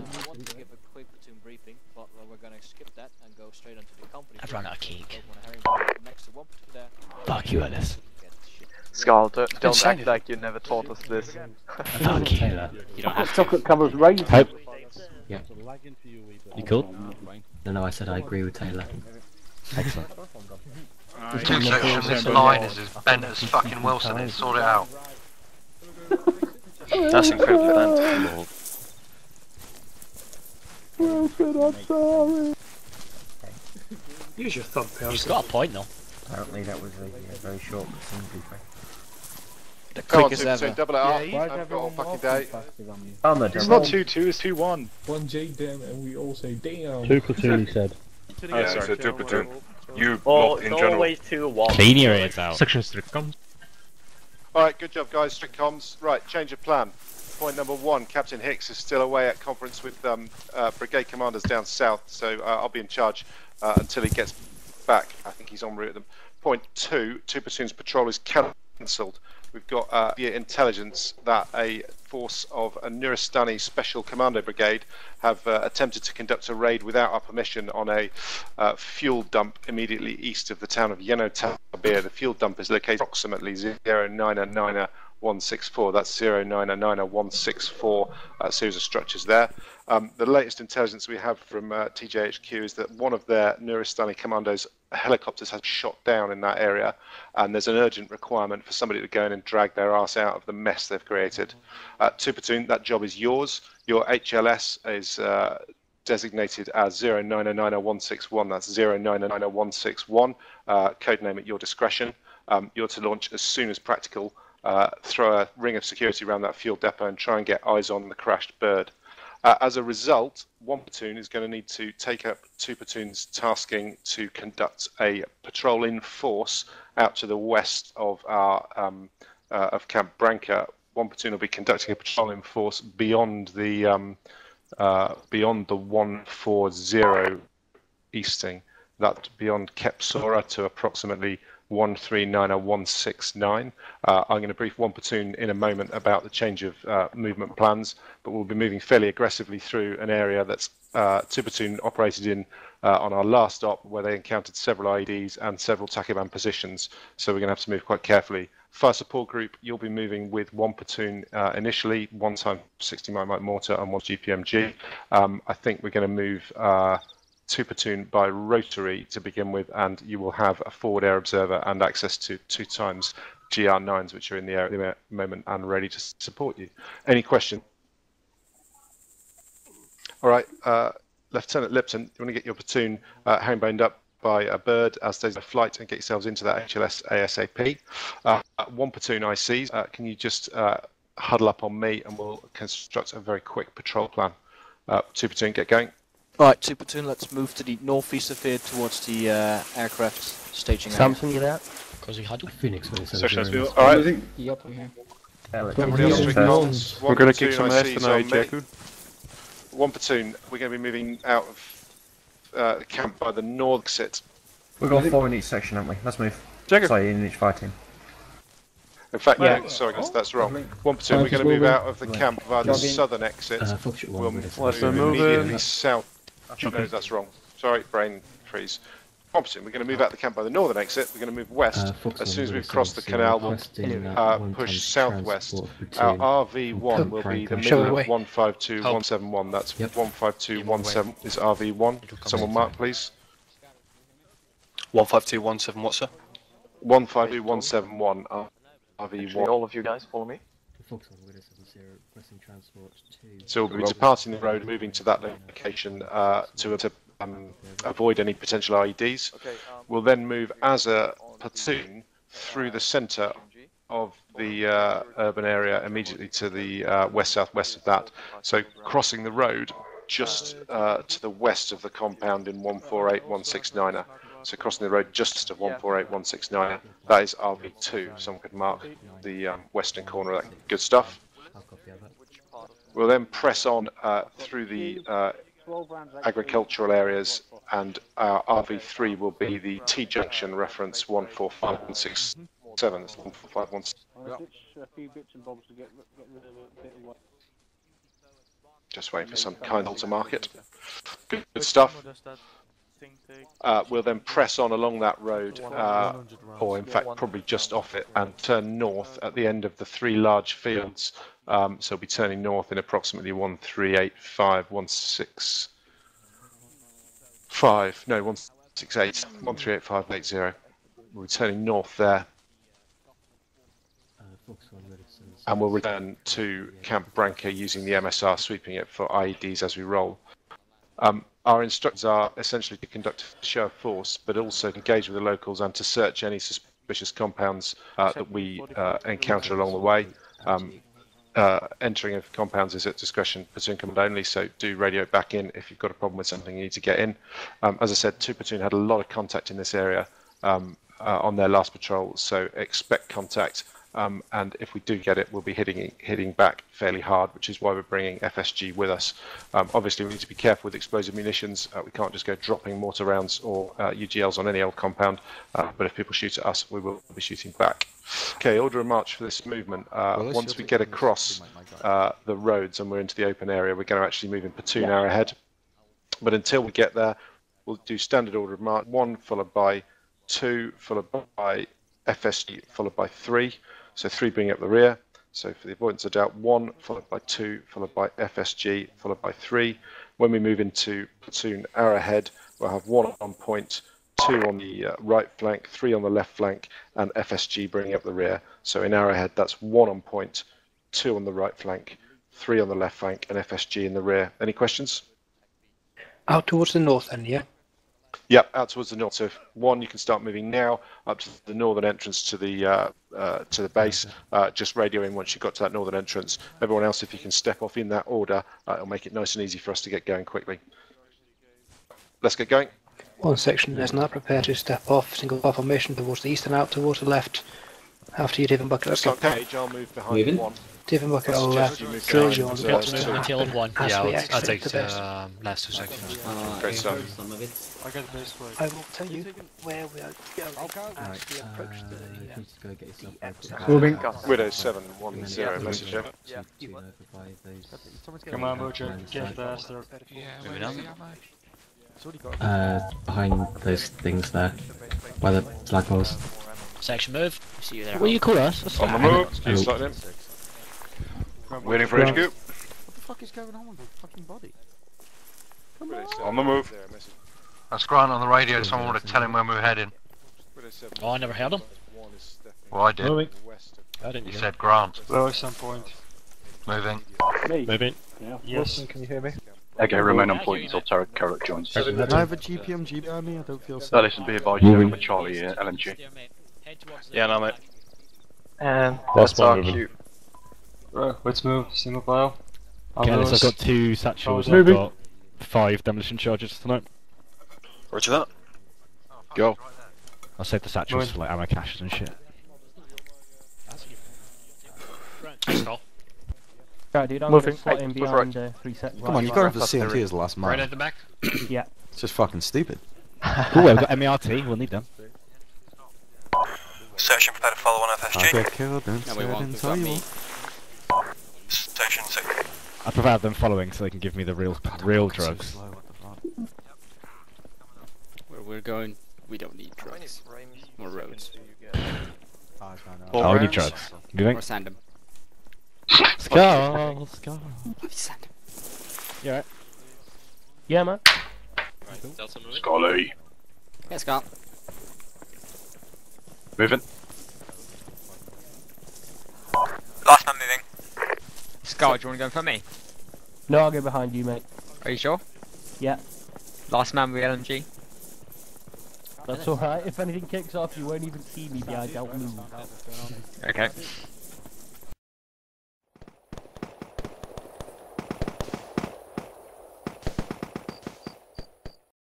I want to give a quick platoon briefing, but uh, we're gonna skip that and go straight onto the company. I've run out of cake. Go on a herring next to one there. Fuck you, Ellis. Get. Skull, don't, don't act it. like you never taught us this. Fuck you. You don't have to. Chocolate covers raisins. Hope. Yeah. You You cool? No, no, I said I agree with Taylor. Excellent. Two sections, this line is as bent as fucking Wilson is, sort it out. That's incredibly bent. Use your thumb, He's got a point though. Apparently that was a, uh very short but simple thing. The Come on, quickest two, two, ever. double it up. Why is I've got all fucking day. faster than? Oh no, It's don't not 2 2, it's 2 1. One J damn, and we all say damn. Two platoon, he said. Oh, sorry. two platoon. You Oh, lot in general. always two one. Clean your ears out. Section strict comes. Alright, good job guys, strict comms. Right, change of plan. Point number one, Captain Hicks is still away at conference with um, uh, brigade commanders down south, so uh, I'll be in charge uh, until he gets back. I think he's en route at them. Point two, two platoons patrol is cancelled. We've got uh, via intelligence that a force of a Nuristani Special Commando Brigade have uh, attempted to conduct a raid without our permission on a uh, fuel dump immediately east of the town of Yeno Tabir. The fuel dump is located approximately 099164. That's 099164 uh, series of structures there. Um, the latest intelligence we have from uh, TJHQ is that one of their Nuristani commandos helicopters has shot down in that area, and there's an urgent requirement for somebody to go in and drag their ass out of the mess they've created. Uh, two platoon, that job is yours. Your HLS is uh, designated as 09090161. That's 09090161. Uh, code name at your discretion. Um, you're to launch as soon as practical. Uh, throw a ring of security around that fuel depot and try and get eyes on the crashed bird. Uh, as a result, one platoon is going to need to take up two platoons tasking to conduct a patrol in force out to the west of our um, uh, of Camp Branca. One platoon will be conducting a patrol in force beyond the um, uh, beyond the 140 easting, that beyond Kepsora to approximately 139 or 169. Uh, I'm going to brief one platoon in a moment about the change of uh, movement plans, but we'll be moving fairly aggressively through an area that's uh, two platoon operated in uh, on our last stop where they encountered several IEDs and several Taliban positions. So we're going to have to move quite carefully. Fire support group, you'll be moving with one platoon uh, initially, one time 60 mm mortar and one GPMG. Um, I think we're going to move uh, two platoon by rotary to begin with, and you will have a forward air observer and access to two times GR9s, which are in the air at the moment and ready to support you. Any question? All right, uh, Lieutenant Lipton, you want to get your platoon uh, up by a bird as there's a flight and get yourselves into that HLS ASAP. Uh, one platoon ICs, uh, can you just uh, huddle up on me and we'll construct a very quick patrol plan. Uh, two platoon, get going. Right, two platoon, let's move to the northeast of here towards the uh, aircraft staging area. Samson, you there? Because he had Phoenix when it says Section zero. All right, Yep, we're here. everybody else strict. One We're gonna kick platoon some ass ICs tonight, on. Jakku. One platoon, we're going to be moving out of uh, the camp by the north exit. We've got four in each section, haven't we? Let's move. Jakku. Sorry, in each fire team. In fact, Yeah. yeah, sorry guys, that's wrong. One platoon, we're going to move out of the camp via the southern exit. Uh, Fox at one, We'll but move it's- Let's move immediately in. south. No, that's wrong. Sorry, brain freeze. One platoon, we're going to move out the camp by the northern exit. We're going to move west. Uh, as soon as we've crossed the canal, we'll uh, push southwest. Our. RV1 will be the Franco. middle Show of 152171. That's Yep. 152117 is RV1. Someone mark, please. 152171, what, sir? 152171 uh, RV1. All of you guys follow me. Fox one, we're gonna zero, requesting transport to. So we'll be departing the road, moving to that location uh, to, to um, avoid any potential IEDs. Um, We'll then move as a platoon through the centre of the uh, urban area immediately to the uh, west southwest of that. So crossing the road just uh, to the west of the compound in 148169. So crossing the road just to 148169. That is RV2. Someone could mark the um, western corner of that. Good stuff. I'll copy that. We'll then press on uh, through the uh, agricultural areas, and our RV3 will be the T junction reference 145167. That's 145167. a few bits and bobs to get, get rid of a bit of what. Just waiting for some kind to market. Good, good stuff. Uh, we'll then press on along that road, uh, or in fact probably just off it, and turn north at the end of the three large fields. Um, so we'll be turning north in approximately 1385, 165, no, 168, 138580. We'll be turning north there, Uh, Foxtrot Medicine. and we'll return to Camp Branca using the MSR, sweeping it for IEDs as we roll. Um, our instructions are essentially to conduct a show of force, but also to engage with the locals and to search any suspicious compounds uh, that we uh, encounter along the way. Um, uh, entering of compounds is at discretion platoon command only, so do radio back in if you've got a problem with something you need to get in. Um, as I said, two platoon had a lot of contact in this area um, uh, on their last patrol, so expect contact. Um, and if we do get it, we'll be hitting hitting back fairly hard, which is why we're bringing FSG with us. Um, obviously, we need to be careful with explosive munitions. Uh, we can't just go dropping mortar rounds or uh, UGLs on any old compound. Uh, but if people shoot at us, we will be shooting back. Okay, order of march for this movement. Uh, once we get across uh, the roads and we're into the open area, we're going to actually move in platoon arrowhead. But until we get there, we'll do standard order of march: one followed by two, followed by FSG, followed by three. So three bringing up the rear. So for the avoidance of doubt, one followed by two, followed by FSG, followed by three. When we move into platoon arrowhead, we'll have one on point, two on the uh, right flank, three on the left flank, and FSG bringing up the rear. So in arrowhead, that's one on point, two on the right flank, three on the left flank, and FSG in the rear. Any questions? Out towards the north then, yeah? Yep, out towards the north. So one, you can start moving now up to the northern entrance to the uh, uh, to the base. Uh, just radio in once you've got to that northern entrance. Everyone else, if you can step off in that order, uh, it'll make it nice and easy for us to get going quickly. Let's get going. One section is now prepared to step off, single bar formation towards the east and out towards the left. After you, David Bucket, Let's let's start go. Cage. I'll move behind Moving. one. David Bucket, I I'll uh, suggest you move drill behind you on the well, bottom so- to Until one. Yeah, I'll, I'll take the the um, last two sections. Uh, Great I stuff. know Some of it. I will tell you where we are going as Right, we uh, approach the you uh, can just go get yourself the out exit. Moving. Widow seven one zero message. yeah. To, to notify those. Come on, uh, Mojo, get side. faster. Moving on. Uh, behind those things there, by the flagpoles. Section move. See you there. What do you call us? On the move. Oh. Slide in. Waiting for HQ. What the fuck is going on with the fucking body? Widow seven, On the move. That's Grant on the radio. Someone would have tell him when we were heading. Widow seven, Oh, I never heard him. one is stepping Well, I did. Moving. I didn't He hear said Grant. Low at some point. Moving. Moving. Yeah. Yes. Wilson, can you hear me? Okay, remain on point until Tarek Carrot joins. I have a GPMG behind me, I don't feel safe. Uh, listen, be advised, you're with Charlie uh, LMG. Yeah, no, mate. And Last that's our moving. cue. Right, let's move. Single file. Okay, so I've got two satchels. I've Moving. got five demolition charges tonight. Roger that. Go. I'll save the satchels Moving. for like ammo caches and shit. Skull. Right, dude, I'm Moving. gonna slot Hey, in move behind uh, three set. Come on, you can't have the CMT as the last Right at the back. Yeah. It's just fucking stupid. Cool, we've got MERT, we'll need them. Section prepared to follow on I get killed and No, we said won't, and we've tell got you me. what. Station six. I prefer them following so they can give me the real real drugs. Where we're going, we don't need drugs. More roads. Oh, we need drugs. Do You think? Or sand them. Skull, skull. Sand them. You alright? Yeah, man. Scully. Yeah, Scott. Moving. Last man moving. Scar, do you want to go for me? No, I'll go behind you, mate. Are you sure? Yeah. Last man with LMG. That's alright. If anything kicks off, you won't even see me behind. Don't move. Okay.